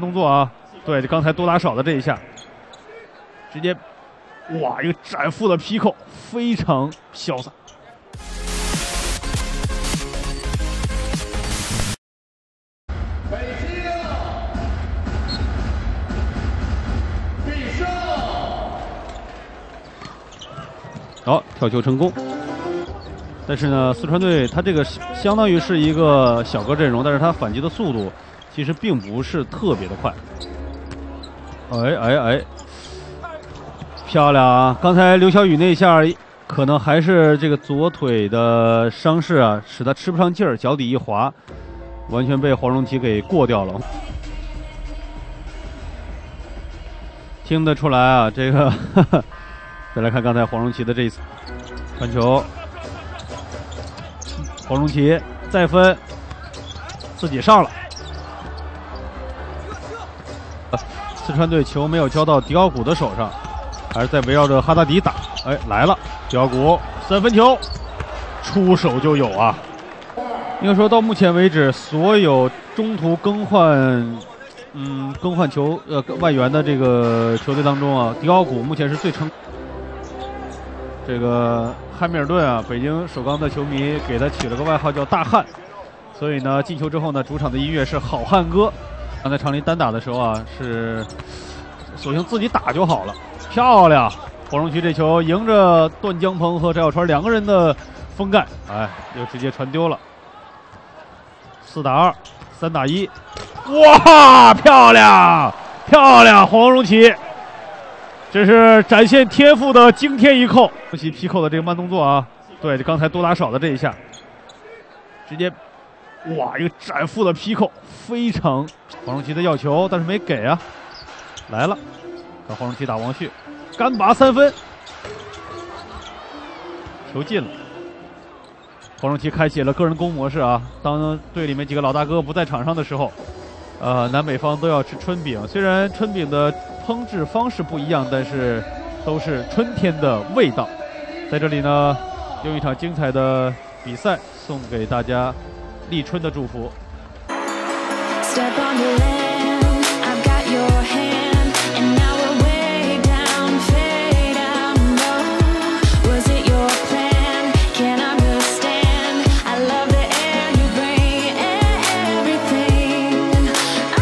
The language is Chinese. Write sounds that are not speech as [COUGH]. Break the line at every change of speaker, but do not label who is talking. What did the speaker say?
动作啊，对，就刚才多打少的这一下，直接，哇，一个斩腹的劈扣，非常潇洒。北京，必胜！好，跳球成功。但是呢，四川队他这个相当于是一个小个阵容，但是他反击的速度。其实并不是特别的快，哎哎哎，漂亮啊！刚才刘晓宇那一下可能还是这个左腿的伤势啊，使他吃不上劲儿，脚底一滑，完全被黄荣奇给过掉了。听得出来啊，这个 [LAUGHS] 再来看刚才黄荣奇的这一次传球，黄荣奇再分，自己上了。[LAUGHS] 四川队球没有交到迪奥古的手上，还是在围绕着哈达迪打。哎，来了，迪奥古三分球，出手就有啊！应该说到目前为止，所有中途更换，嗯，更换球呃外援的这个球队当中啊，迪奥古目前是最成。这个汉密尔顿啊，北京首钢的球迷给他起了个外号叫大汉，所以呢，进球之后呢，主场的音乐是好汉歌。刚才长林单打的时候啊，是索性自己打就好了，漂亮！黄荣奇这球迎着段江鹏和翟小川两个人的封盖，哎，又直接传丢了。四打二，三打一，哇，漂亮，漂亮！黄荣奇，这是展现天赋的惊天一扣。荣奇劈扣的这个慢动作啊，对，刚才多打少的这一下，直接。哇，一个窄腹的劈扣，非常黄荣奇的要求，但是没给啊。来了，看黄荣奇打王旭，干拔三分，球进了。黄荣奇开启了个人攻模式啊。当队里面几个老大哥不在场上的时候，呃，南北方都要吃春饼。虽然春饼的烹制方式不一样，但是都是春天的味道。在这里呢，用一场精彩的比赛送给大家。立春的祝福。